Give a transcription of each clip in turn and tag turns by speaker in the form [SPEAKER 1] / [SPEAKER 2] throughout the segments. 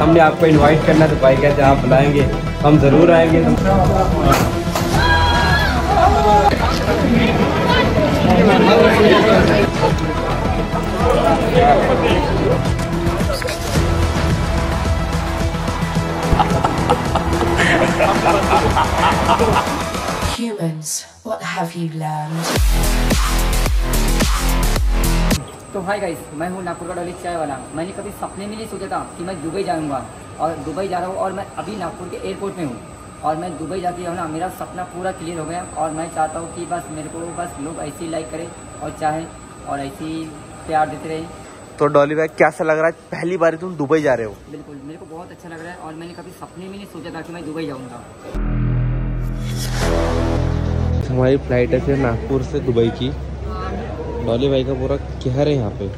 [SPEAKER 1] हमने आपको इनवाइट करना तो भाई कहते आप बुलाएँगे हम ज़रूर आएँगे
[SPEAKER 2] Humans, what have you learned?
[SPEAKER 3] तो हाय गाइस मैं हूँ नागपुर का डॉली चाय वाला। मैंने कभी सपने में नहीं सोचा था कि मैं दुबई जाऊँगा। और दुबई जा रहा हूँ और मैं अभी नागपुर के एयरपोर्ट में हूँ। और मैं दुबई जाके जो है ना मेरा सपना पूरा क्लियर हो गया। और मैं चाहता हूँ कि बस मेरे को बस लोग ऐसे ही लाइक करें और चाहें और ऐसे ही प्यार देते रहें।
[SPEAKER 4] तो डॉली भाई कैसा लग रहा है? पहली बार तुम दुबई जा रहे हो।
[SPEAKER 3] बिल्कुल मेरे को बहुत अच्छा लग रहा है। और मैंने कभी सपने में नहीं सोचा था कि मैं दुबई जाऊँगा।
[SPEAKER 4] हमारी फ़्लाइट है फिर नागपुर से दुबई की। डॉली भाई का पूरा कहर है यहाँ पे।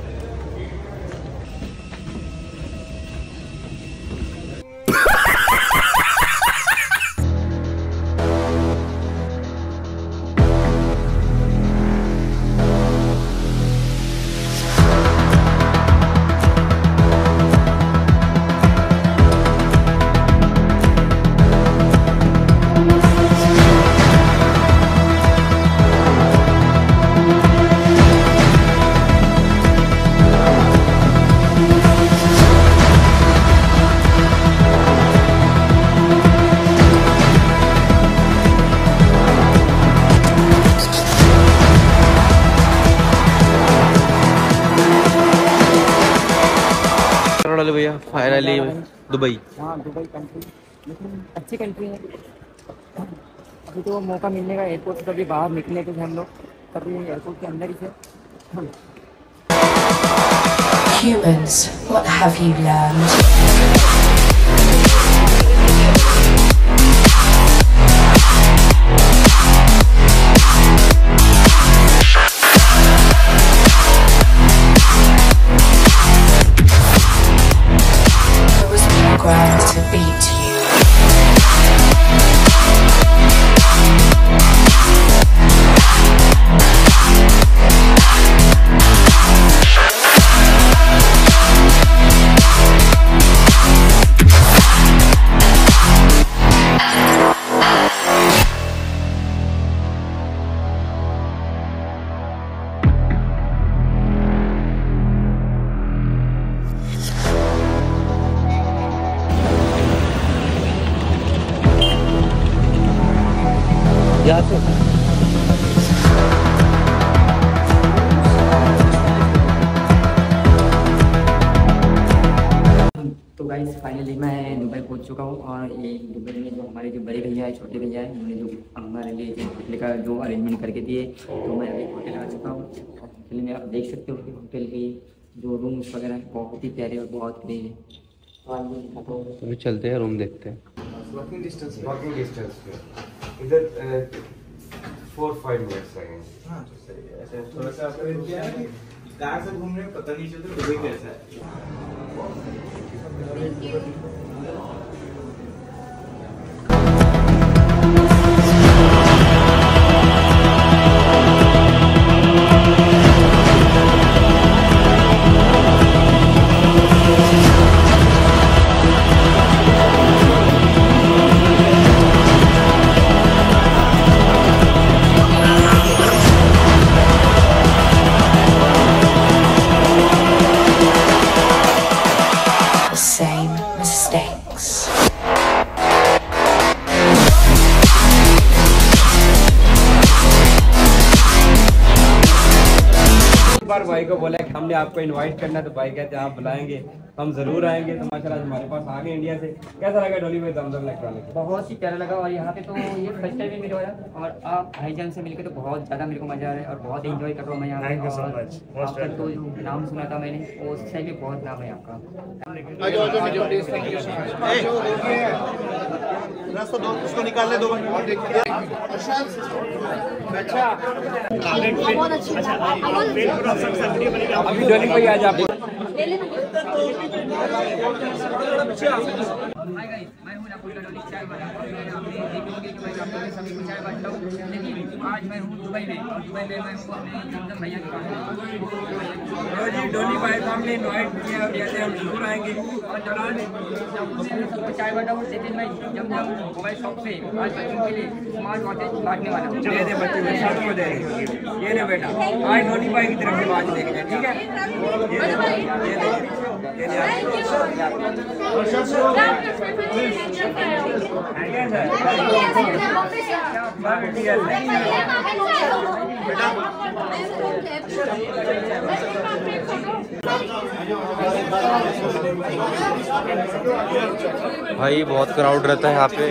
[SPEAKER 4] चलो लो भैया फाइनली दुबई।
[SPEAKER 3] हाँ दुबई कंट्री लेकिन अच्छी कंट्री है। अभी तो मौका मिलने का एयरपोर्ट से कभी बाहर निकले थे हम लोग कभी एयरपोर्ट के अंदर ही थे।
[SPEAKER 2] Humans, what have you learned?
[SPEAKER 4] यहाँ से
[SPEAKER 3] तो गाइस फाइनली मैं दुबई पहुँच चुका हूँ और ये दुबई में जो हमारे जो बड़े भैया है छोटे भैया है उन्होंने जो हमारे लिए जो होटल का जो अरेंजमेंट करके दिए तो मैं अभी होटल आ चुका हूँ। और होटल में आप देख सकते हो कि होटल के जो रूम्स वगैरह हैं बहुत ही प्यारे और बहुत क्लीन है। तो आज मैं दिखाता हूँ।
[SPEAKER 4] अभी चलते हैं रूम देखते हैं।
[SPEAKER 5] इधर फोर फाइव मिनट्स लगेंगे
[SPEAKER 6] तो थोड़ा सा कार से घूमने पता नहीं चलता दुबई कैसा है।
[SPEAKER 1] बार भाई को बोला कि हमने आपको इनवाइट करना तो भाई कहते हैं आप बुलाएँगे हम ज़रूर आएँगे। तो माशाल्लाह आज हमारे पास आ गए इंडिया से। कैसा लगा डॉली भाई दमदम इलेक्ट्रॉनिक
[SPEAKER 3] बहुत ही प्यारा लगा और यहाँ पे तो ये फ़र्स्ट टाइम ही मेरे हुआ और आप भाईजान से मिलकर तो बहुत ज़्यादा मेरे को मज़ा आ रहा है और बहुत एंजॉय कर रहा हूँ मैं यहाँ आपका तो नाम सुना था मैंने वो सही में बहुत नाम है आपका।
[SPEAKER 6] रस दो उसको निकाल ले दो
[SPEAKER 1] अभी आज आप
[SPEAKER 3] हाय गाइस मैं हूँ नागपुर का डोली चाय वाला और मैंने अपने एक सभी को चाय बांटता हूँ लेकिन आज मैं हूँ दुबई में और दुबई में मैं हूँ अपने भैया के पास
[SPEAKER 1] तो जी डोली भाई को हमने इनवाइट किया और कहते हैं हम ज़रूर आएँगे।
[SPEAKER 3] और जलाल सबको चाय बांटा हूँ लेकिन मैं जमजम मोबाइल शॉप से आज बच्चों के लिए स्मार्ट वॉचेज बांटने वाला हूँ।
[SPEAKER 1] दे दे बच्चे को सबको दे दे ये ले बेटा आज डोली भाई की तरफ़ से बात देखेंगे ठीक है? ये ये
[SPEAKER 4] भाई बहुत क्राउड रहता है यहाँ पे।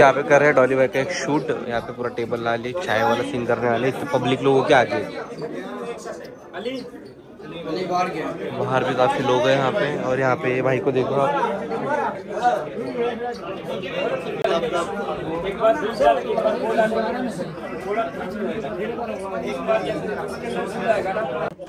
[SPEAKER 4] यहाँ पे कर रहे हैं डॉली भाई का एक शूट यहाँ पे पूरा टेबल ला ली चाय वाला सीन करने वाले। तो पब्लिक लोगों के आगे। बाहर भी काफ़ी लोग हैं यहाँ पे। और यहाँ पे भाई को देखो आप।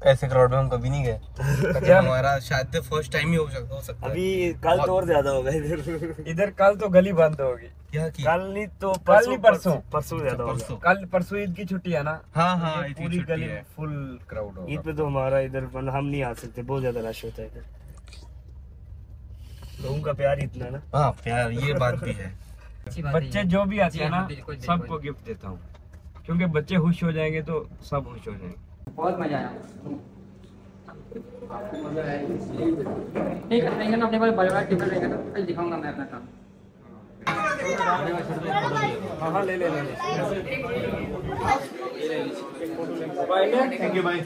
[SPEAKER 4] ऐसे क्राउड में हम कभी नहीं गए। हमारा शायद फ़र्स्ट टाइम ही हो सकता हो सकता है।
[SPEAKER 7] अभी कल तो और ज़्यादा होगा इधर।
[SPEAKER 1] इधर कल तो गली बंद होगी।
[SPEAKER 7] कल नहीं तो
[SPEAKER 1] कल नहीं परसों।
[SPEAKER 7] परसों ज़्यादा होगा।
[SPEAKER 4] परसों।
[SPEAKER 1] कल परसों ईद की छुट्टी है ना?
[SPEAKER 4] हाँ हाँ
[SPEAKER 1] पूरी गली फुल क्राउड होगा।
[SPEAKER 7] ईद पे तो हमारा इधर मतलब हम नहीं आ सकते बहुत ज़्यादा रश होता है इधर। लोगों का प्यार इतना ना?
[SPEAKER 4] हाँ प्यार ये बात भी है।
[SPEAKER 3] अच्छी बात है
[SPEAKER 1] बच्चे जो भी आते हैं
[SPEAKER 3] हाँ,
[SPEAKER 1] ना। सबको गिफ्ट देता हूँ। क्योंकि बच्चे खुश हो जाएँगे तो सब खुश हो जाएँगे।
[SPEAKER 3] बहुत मज़ा आया। ठीक है ना अपने पास बड़ा बड़े टेबल रहेगा ना, कल दिखाऊँगा मैं अपना काम।
[SPEAKER 1] ले ले ले ले थैंक यू भाई